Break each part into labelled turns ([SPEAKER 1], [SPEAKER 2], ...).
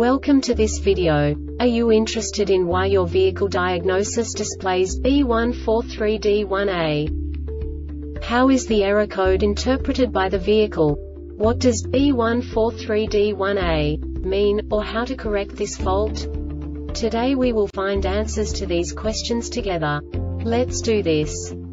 [SPEAKER 1] Welcome to this video. Are you interested in why your vehicle diagnosis displays B143D1A? How is the error code interpreted by the vehicle? What does B143D1A mean, or how to correct this fault? Today we will find answers to these questions together. Let's do this.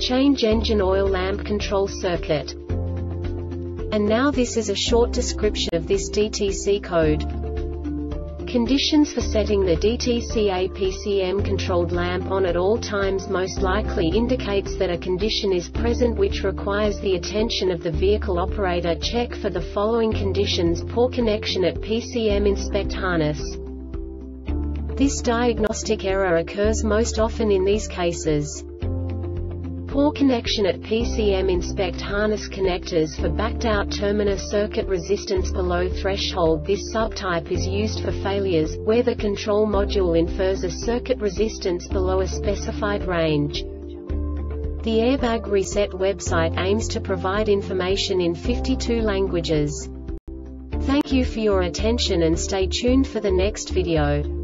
[SPEAKER 1] Change engine oil lamp control circuit. And now this is a short description of this DTC code. Conditions for setting the DTC APCM controlled lamp on at all times most likely indicates that a condition is present which requires the attention of the vehicle operator check for the following conditions poor connection at PCM inspect harness. This diagnostic error occurs most often in these cases. Poor connection at PCM inspect harness connectors for backed out terminus circuit resistance below threshold This subtype is used for failures, where the control module infers a circuit resistance below a specified range. The Airbag Reset website aims to provide information in 52 languages. Thank you for your attention and stay tuned for the next video.